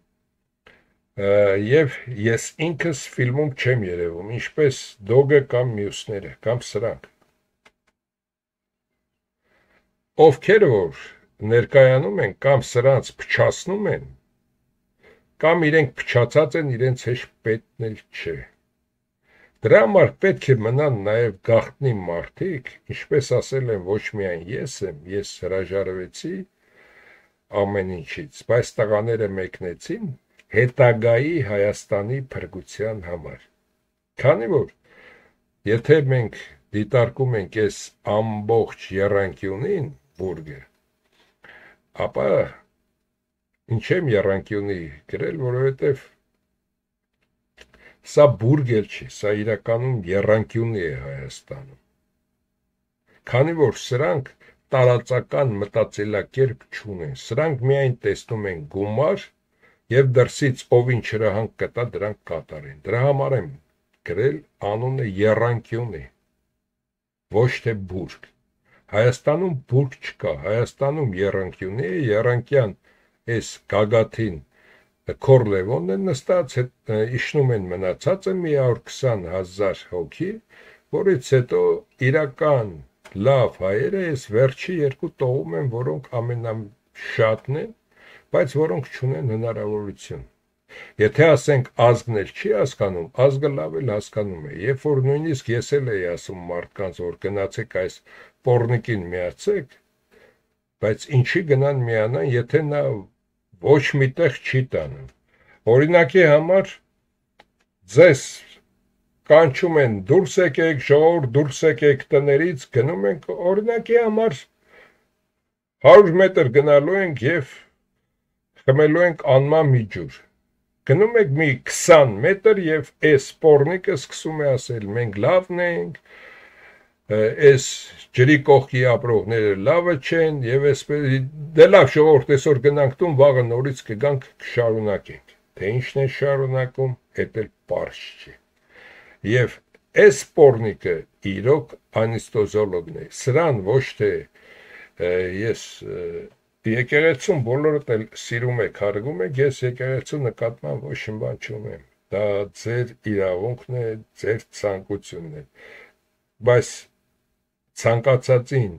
եւ ես ինքս ֆիլմում չեմ երևում, ինչպես դոգը կամ մյուսները, կամ սրանք։ Ովքեր որ ներկայանում են կամ սրանց փչացնում են կամ իրենք փչացած են իրենց հեշ պետն էլ չէ Դրա համար պետք է մնան նաև գաղտնի մարդիկ, ինչպես ասել եմ, ոչ միայն ես եմ, ես հրաժարվեցի ամեն ինչից, բայց տղաները մեկնեցին հետագայի Հայաստանի փրկության համար։ Քանի որ եթե մենք դիտարկում ենք այս ամբողջ երանկյունին բուրգը, ապա ինչ եմ երանկյունի գրել, որովհետև Սա բուրգեր չի, սա իրականում երանկյունի է Հայաստանում։ Քանի որ սրանք տարածական մտածելակերպ չունեն, սրանք միայն տեսնում են գումար եւ դրսից ով ինչ հրահանգ կտա դրանք կատարեն։ Դրա համար եմ գրել անունը երանկյուն է, ոչ թե բուրգ։ Հայաստանում բուրգ չկա, Հայաստանում երանկյուն է, երանկյան այս գագաթին Քորլևոնն են նստած, իջնում են մնացածը 120 հազար հոգի, որից հետո իրական լավ հայերը այս վերջի երկու տողում են, որոնք ամենաշատն են, բայց որոնք չունեն հնարավորություն։ Եթե ասենք ազգն էլ չի հասկանում, ազգը լավ էլ հասկանում է։ Երբ որ նույնիսկ ես էլ էի ասում մարդկանց, որ գնացեք այս պորնիկին միացեք, բայց ինչի գնան միանան, եթե նա ոչ միտեղ չի տանում։ Օրինակի համար ձեզ կանչում են դուրս եկեք ժողովուրդ դուրս եկեք տներից գնում ենք օրինակի համար 100 մետր գնալու ենք եւ խմելու ենք անմա մի ջուր գնում եք մի 20 մետր եւ այս սպորնիկը սկսում է ասել մենք լավն ենք այս ջրի կողքի ապրողները լավը չեն եւ այսպես դե լավ ժողովուրդ այսօր գնանք տուն վաղը նորից կգանք կշարունակենք թե ինչն է շարունակում դա էլ པարզ չի եւ այս սպորնիկը իրոք անիստոզոլոգն է սրան ոչ թե ես եկեղեցուն բոլորդ էլ սիրում եք հարգում եք ես եկեղեցու նկատմամբ ոչ մի բան չունեմ դա ձեր իրավունքն է ձեր ցանկությունն է բայց ցանկացածին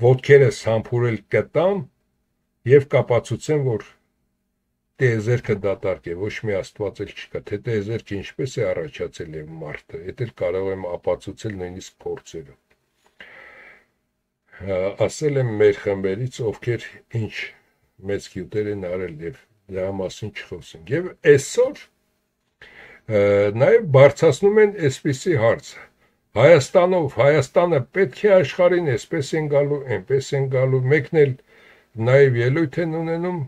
ոտքերս համբուրել կտամ եւ կապացուցեմ, որ տեզերքը դատարկ է, ոչ մի աստված էլ չկա, թե տեզերքը ինչպես է առաջացել եւ մարդը, դա էլ կարող եմ ապացուցել նույնիսկ փորձերով։ Ասել եմ մեր խմբերից, ովքեր ինչ մեծ գյուտեր են արել եւ դրա մասին չխոսենք։ Եվ այսօր նաեւ բարձրացնում են այսպիսի հարցը Հայաստանով Հայաստանը պետք է աշխարհին էսպես են գալու, այնպես են գալու, մեկն էլ նաև ելույթ են ունենում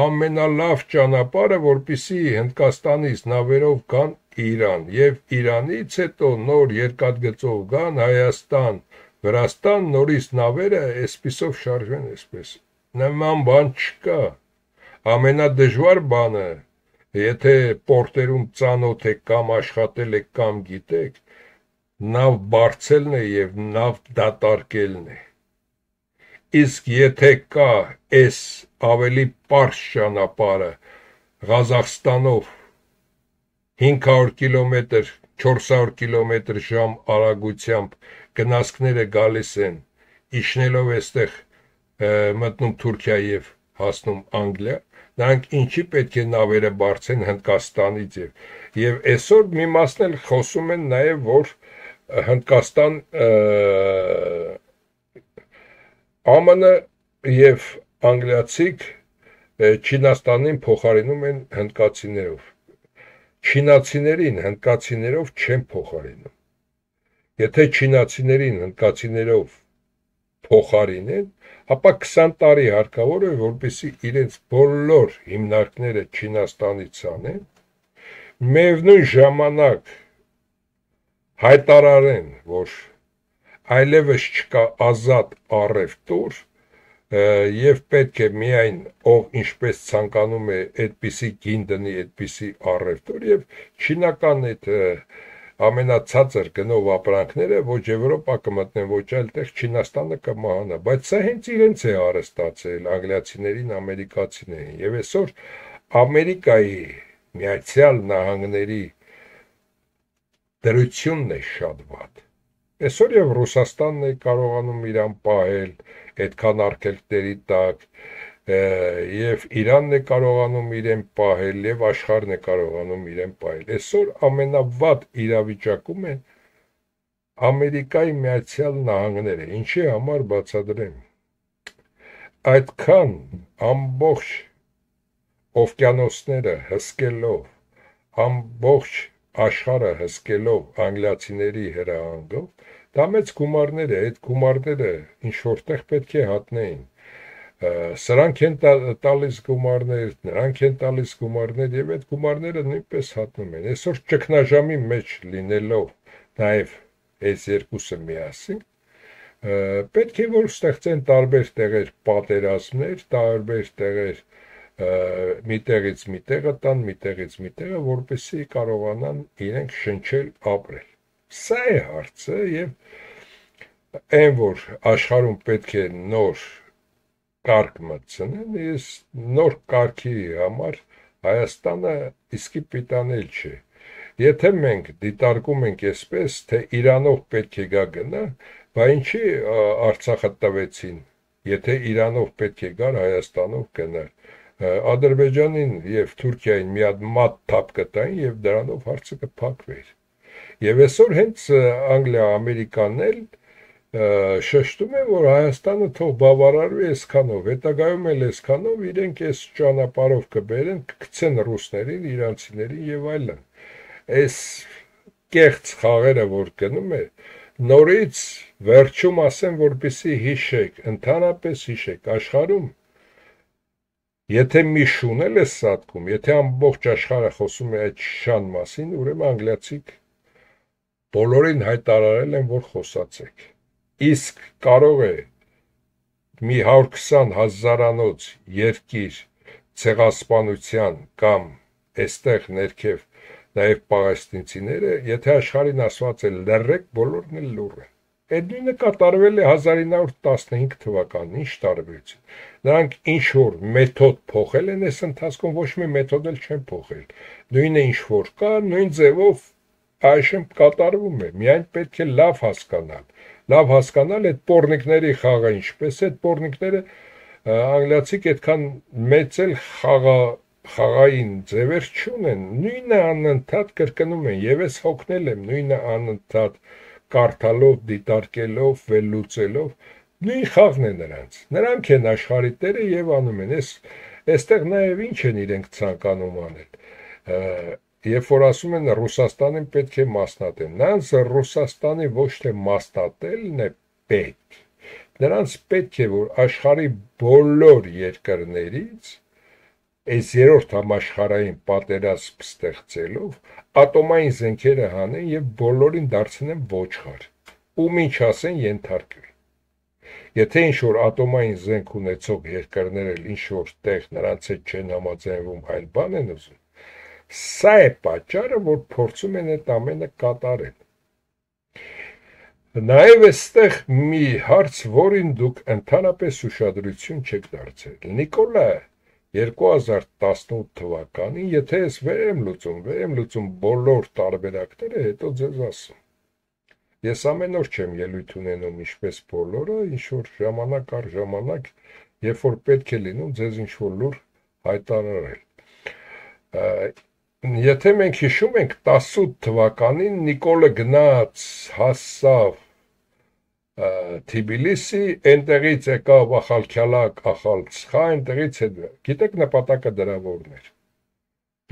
ամենալավ ճանապարհը, որpիսի Հնդկաստանից նավերով գան Իրան եւ Իրանից հետո նոր երկաթգծով գան Հայաստան, Վրաստան, նորից նավերը այսպիսով շարժեն այսպես։ Նման բան չկա։ Ամենադժվար բանը, եթե պորտերում ծանոթ եք կամ աշխատել եք կամ գիտեք, նավ բարձելն է եւ նավ դատարկելն է իսկ եթե կա այս ավելի པարզ ճանապարհը Ղազախստանով 500 կիլոմետր 400 կիլոմետր ժամ արագությամբ գնացքները գալիս են իջնելով այստեղ մտնում Թուրքիա եւ հասնում Անգլիա նրանք ինչի պետք է նավերը բարձեն Հնդկաստանից եւ եւ այսօր մի մասն էլ խոսում են նաեւ որ Հնդկաստան ԱՄՆ եւ անգլիացիք Չինաստանին փոխարինում են հնդկացիներով։ Չինացիներին հնդկացիներով չեն փոխարինում։ Եթե չինացիներին հնդկացիներով փոխարինեն, ապա 20 տարի հարկավոր է, որպեսզի իրենց բոլոր հիմնարկները Չինաստանից անեն, միևնույն ժամանակ հայտարարեն, որ այլևս չկա ազատ առևտուր եւ պետք է միայն ով ինչպես ցանկանում է այդպիսի գին դնի այդպիսի առևտուր եւ չինական այդ ամենացածր գնով ապրանքները ոչ Եվրոպա կմտնեն, ոչ այլ տեղ Չինաստանը կմահանա, բայց սա հենց իրենց է արստացել անգլիացիներին, ամերիկացիներին եւ այսօր Ամերիկայի Միացյալ Նահանգների դրությունն է շատ վատ։ Այսօր եւ Ռուսաստանն է կարողանում իրան պահել այդքան արգելքների տակ եւ Իրանն է կարողանում իրեն պահել եւ աշխարհն է կարողանում իրեն պահել։ Այսօր ամենավատ իրավիճակում են Ամերիկայի Միացյալ Նահանգները, ինչի համար բացատրեմ այդքան ամբողջ օվկիանոսները հսկելով, ամբողջ աշխարհը հսկելով անգլիացիների հրահանգով, դա մեծ գումարներ է, այդ գումարները ինչ որտեղ պետք է հատնեին սրանք են տալիս գումարներ, նրանք են տալիս գումարներ եւ այդ գումարները նույնպես հատնում են։ Այսօր ճգնաժամի մեջ լինելով նաեւ այս երկուսը միասին պետք է որ ստեղծեն տարբեր տեղեր պատերազմներ, տարբեր տեղեր միտեղից միտեղը տան, միտեղից միտեղը, որպեսզի կարողանան իրենք շնչել ապրել։ Սա է հարցը եւ այն որ աշխարհում պետք է նոր կարգ մտցնեն, ես նոր կարգի համար Հայաստանը իսկի պիտանել չէ։ Եթե մենք դիտարկում ենք այսպես, թե Իրանով պետք է գա գնա, Բա ինչի Արցախը տվեցին, եթե Իրանով պետք է գար Հայաստանով գնար։ Ադրբեջանին եւ Թուրքիային մի հատ մատ թափ կտային եւ դրանով հարցը կփակվեր։ Եվ այսօր հենց Անգլիա, Ամերիկանն էլ շեշտում է, որ Հայաստանը թող բավարարվի այսքանով, հետագայում էլ այսքանով իրենք այս ճանապարհով կբերեն, կգցեն ռուսներին, իրանցիներին եւ այլն։ Այս կեղծ խաղերը, որ գնում է, նորից վերջում ասեմ, որպեսի հիշեք, ընդհանրապես հիշեք, աշխարհում Եթե մի շունել է սատկում, եթե ամբողջ աշխարհը խոսում է այդ շան մասին, ուրեմն անգլիացիք բոլորին հայտարարել են, որ խոսացեք։ Իսկ կարող է մի 120 հազարանոց երկիր ցեղասպանության կամ այստեղ ներքև նաև պաղեստինցիները, եթե աշխարհին ասված է լռեք, բոլորն էլ լուռ են։ Այդ նույնը կատարվել է 1915 թվականին, ինչ տարբերություն։ Նրանք ինչ որ մեթոդ փոխել են այս ընթացքում, ոչ մի մեթոդ էլ չեն փոխել։ Նույնը ինչ որ կա, նույն ձևով այժմ կատարվում է։ Միայն պետք է լավ հասկանալ։ Լավ հասկանալ այդ պորնիկների խաղը ինչպես է, այդ պորնիկները անգլիացիք այդքան մեծ էլ խաղա խաղային ձևեր չունեն, նույնը անընդհատ կրկնում են, եւ ես հոգնել եմ նույնը անընդհատ կարդալով, դիտարկելով, վերլուծելով, նույն խաղն է նրանց։ Նրանք են աշխարհի տերը եւ անում են։ Այս այստեղ նաեւ ինչ են իրենք ցանկանում անել։ Երբ որ ասում են Ռուսաստանին պետք է մասնատեն, նրանց Ռուսաստանի ոչ թե մասնատելն է պետք։ Նրանց պետք է որ աշխարհի բոլոր երկրներից այս երրորդ համաշխարհային պատերազմ ստեղծելով ատոմային զենքերը հանեն եւ բոլորին դարձնեն ոչխար ու ինչ ասեն ենթարկվի եթե ինչ որ ատոմային զենք ունեցող երկրներ էլ ինչ որ տեղ նրանց հետ չեն համաձայնվում այլ բան են ուզում սա է պատճառը որ փորձում են այդ ամենը կատարել Նաև էստեղ մի հարց, որին դուք ընդհանրապես ուշադրություն չեք դարձել։ Նիկոլա 2018 թվականին, եթե ես վերեմ լուծում, վերեմ լուծում բոլոր տարբերակները, հետո ձեզ ասում։ Ես ամեն օր չեմ ելույթ ունենում ինչպես բոլորը, ինչ որ ժամանակ առ ժամանակ, երբ որ պետք է լինում ձեզ ինչ որ լուր հայտարարել։ Եթե մենք հիշում ենք 18 թվականին Նիկոլը գնաց, հասավ Թիբիլիսի, այնտեղից եկավ Ախալքյալակ, Ախալցխա, այնտեղից հետ։ Գիտեք նպատակը դրա որն էր։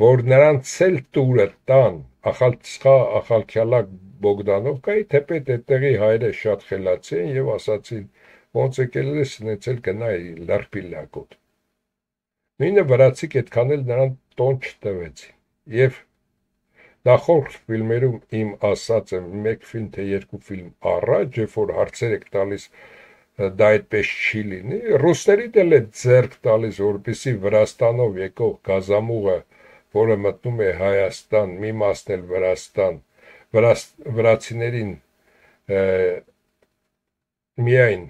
Որ նրանց էլ տուրը տան Ախալցխա, Ախալքյալակ Բոգդանովկայի, թեպետ այդտեղի հայրը շատ խելացի են եւ ասացին ոնց եկել է սնեցել գնայի լարպի լակոտ։ Նույնը վրացիք այդքան էլ նրան տոն չտվեցին։ Եվ Նախորդ ֆիլմերում իմ ասածը մեկ ֆիլմ թե երկու ֆիլմ առաջ, երբ որ հարցեր եք տալիս դա այդպես չի լինի, ռուսների դել է ձերք տալիս, որպեսի Վրաստանով եկող գազամուղը, որը մտնում է Հայաստան, մի մասն էլ Վրաստան, վրաս, վրացիներին միայն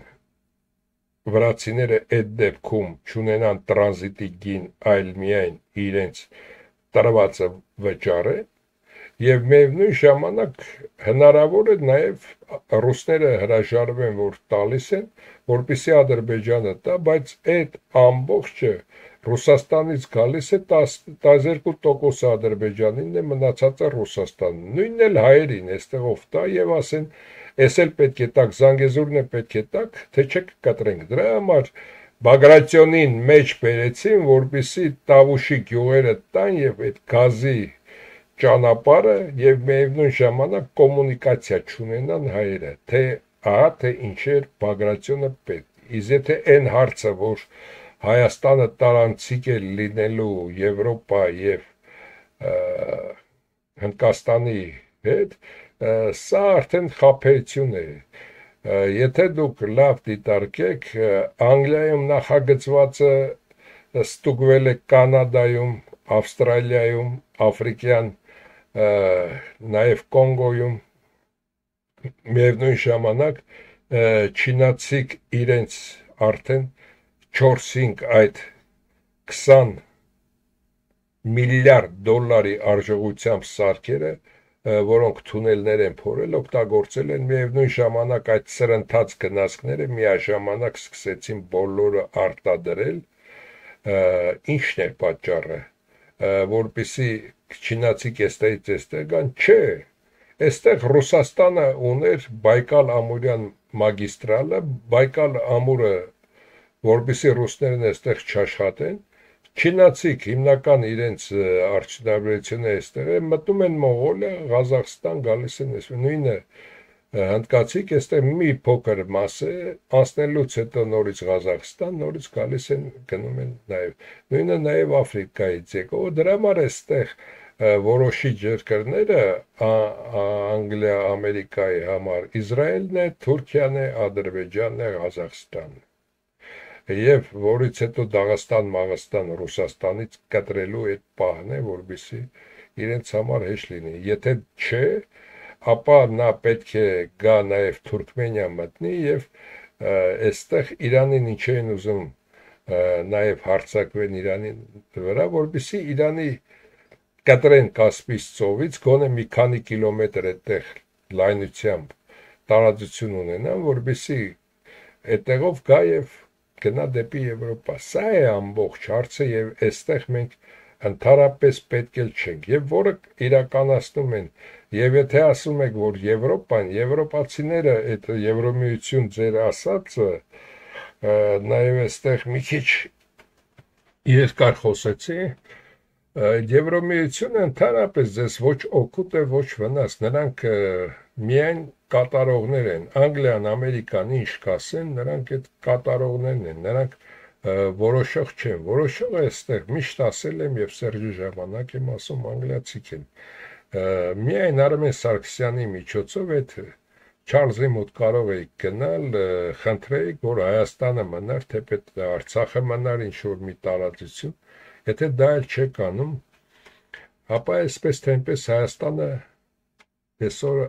վրացիները այդ դեպքում չունենան տրանզիտի գին, այլ միայն իրենց տրվածը վճարեն, եւ միևնույն ժամանակ հնարավոր է նաեւ ռուսները հրաժարվեն որ տալիս են որպիսի ադրբեջանը տա բայց այդ ամբողջը Ռուսաստանից գալիս է 12% Ադրբեջանին է մնացածը Ռուսաստանին նույնն էլ հայերին այստեղով տա եւ ասեն Էս էլ պետք է տակ, Զանգեզուրն է պետք է տակ, թե չեք կտրենք։ Դրա համար Բագրատյոնին մեջ բերեցին, որպիսի Տավուշի գյուղերը տան եւ այդ գազի ճանապարհը եւ միևնույն ժամանակ կոմունիկացիա չունենան հայերը, թե ահա թե ինչեր Բագրատյոնը պետք։ Իսկ եթե այն հարցը, որ Հայաստանը տարանցիկ է լինելու Եվրոպա եւ Հնդկաստանի հետ, Սա արդեն խափերություն է։ Եթե դուք լավ դիտարկեք, Անգլիայում նախագծվածը ստուգվել է Կանադայում, Ավստրալիայում, Աֆրիկյան, նաև Կոնգոյում, միևնույն ժամանակ չինացիք իրենց արդեն 4-5 այդ 20 միլիարդ դոլարի արժողությամբ սարքերը որոնք թունելներ են փորել, օգտագործել են միևնույն ժամանակ այդ սրընթաց գնացքները միաժամանակ սկսեցին բոլորը արտադրել, ինչն էր պատճառը, որպիսի չինացի կեստայից էստեղ գան, չէ, Այստեղ Ռուսաստանը ուներ Բայկալ ամուրյան մագիստրալը, Բայկալ ամուրը, որբիսի ռուսներն այստեղ չաշխատեն, Չինացիք հիմնական իրենց արդյունաբերությունը այստեղ է, մտնում են Մոնղոլիա, Ղազախստան, գալիս են այս նույնը հնդկացիք այստեղ մի փոքր մաս է, անցնելուց հետո նորից Ղազախստան, նորից գալիս են գնում են նաև նույնը նաև Աֆրիկայից եկող, դրա համար այստեղ որոշիչ երկրները Անգլիա, Ամերիկայի համար Իսրայելն է, Թուրքիան է, Ադրբեջանն է, Ղազախստանն է եւ որից հետո Դաղստան, Մաղստան, Ռուսաստանից կտրելու այդ պահն է, որբիսի իրենց համար հեշտ լինի։ Եթե չէ, ապա նա պետք է գա նաեւ Թուրքմենիա մտնի եւ այստեղ Իրանին ինչ են ուզում նաեւ հարցակվեն Իրանի վրա, որբիսի Իրանի կտրեն Կասպից ծովից գոնե մի քանի կիլոմետր այդտեղ լայնությամբ տարածություն ունենան, որբիսի այդտեղով գա եւ գնա դեպի Եվրոպա։ Սա է ամբողջ հարցը եւ այստեղ մենք ընդհանրապես պետք էլ չենք եւ որը իրականացնում են եւ եթե ասում եք որ Եվրոպան եվրոպացիները այդ Եվրոմիություն ձեր ասածը նաեւ այստեղ մի քիչ երկար խոսեցի Եվրոմիությունը ընդհանրապես ձեզ ոչ օգուտ է ոչ վնաս նրանք միայն կատարողներ են։ Անգլիան, Ամերիկան ինչ կասեն, նրանք այդ կատարողներն են, նրանք որոշող չեն։ Որոշողը այստեղ միշտ ասել եմ եւ Սերժի ժամանակ եմ ասում անգլիացիք են։ Միայն Արմեն Սարգսյանի միջոցով այդ Չարլզի մոտ կարող էի գնալ, խնդրեի, որ Հայաստանը մնար, թեպետ Արցախը մնար ինչ որ մի տարածություն։ Եթե դա էլ չեք անում, ապա այսպես թե այնպես Հայաստանը այսօր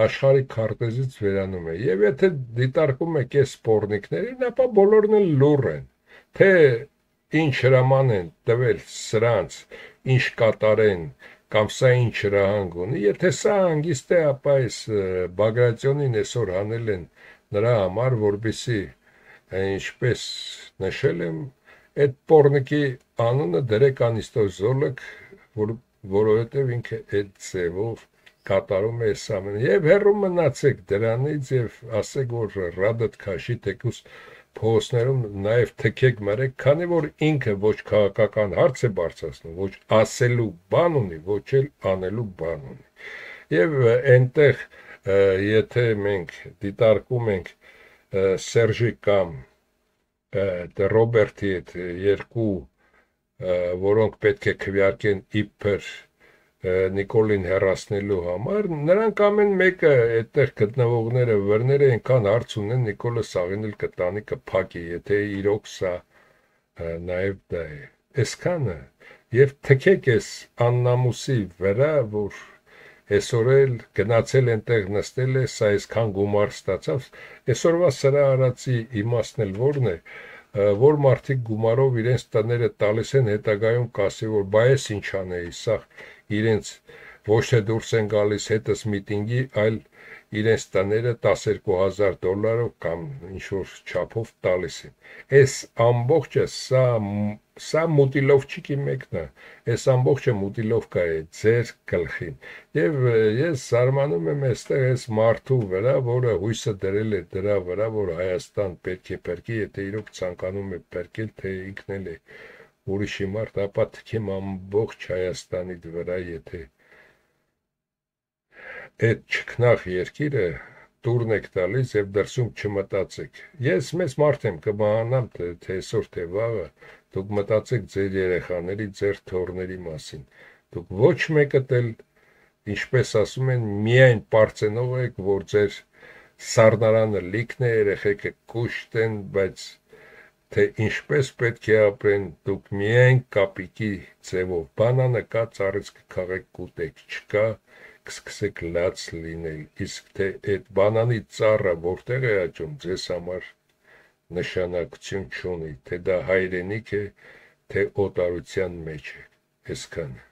աշխարհի քարտեզից վերանում է։ Եվ եթե դիտարկում եք այս սպորնիկներին, ապա բոլորն էլ լուր են։ Թե ինչ հրաման են տվել սրանց, ինչ կատարեն, կամ սա ինչ հրահանգ ունի, եթե սա հանգիստ է, ապա այս Բագրատյոնին այսօր հանել են նրա համար, որբիսի ինչպես նշել եմ, այդ պորնիկի անունը դրեք անիստոզոլոկ, որ որովհետև ինքը այդ ձևով կատարում է այս ամենը եւ հերում մնացեք դրանից եւ ասեք որ ռադդ քաշի տեկուս փոստներում նաեւ թքեք մրեք քանի որ ինքը ոչ քաղաքական հարց է բարձրացնում ոչ ասելու բան ունի ոչ էլ անելու բան ունի եւ այնտեղ եթե մենք դիտարկում ենք Սերժի կամ դե Ռոբերտի այդ երկու որոնք պետք է քվյարկեն իբր Նիկոլին հերացնելու համար նրանք ամեն մեկը այդտեղ գտնվողները վրները այնքան հարց ունեն Նիկոլը սաղին էլ կտանի կփակի եթե իրոք սա նաև դա է այսքանը եւ թքեք էս աննամուսի վրա որ այսօր էլ գնացել այնտեղ նստել է սա այսքան գումար ստացավ այսօրվա սրա արածի իմաստն էլ ո՞րն է որ մարդիկ գումարով իրենց տները տալիս են հետագայում կասի որ բայես ինչ անեի սա իրենց ոչ թե դուրս են գալիս հետս միտինգի, այլ իրենց տները 12000 դոլարով կամ ինչ որ չափով տալիս են։ Այս ամբողջը սա սա մուտիլովչիկի մեկն է։ Այս ամբողջը մուտիլովկա է ձեր գլխին։ Եվ ես զարմանում եմ այստեղ այս մարդու վրա, որը հույսը դրել է դրա վրա, որ Հայաստան պետք է perki, եթե իրոք ցանկանում է perkel, թե ինքն էլ է ուրիշի մարդ, ապա թքեմ ամբողջ Հայաստանի վրա, եթե այդ չքնախ երկիրը տուրն եք տալիս եւ դրսում չմտածեք։ Ես մեծ մարդ եմ կբանամ թե այսօր թե վաղը դուք մտածեք ձեր երեխաների, ձեր թորների մասին։ Դուք ոչ մեկը դել ինչպես ասում են, միայն པարծենող եք, որ ձեր սառնարանը լիքն է, երեխեքը կուշտ են, բայց թե ինչպես պետք է ապրեն, դուք միայն կապիկի ձևով բանանը կա, ծառից կքաղեք կուտեք, չկա, կսկսեք լաց լինել, իսկ թե այդ բանանի ծառը որտեղ է աճում, ձեզ համար նշանակություն չունի, թե դա հայրենիք է, թե օտարության մեջ է, այսքանը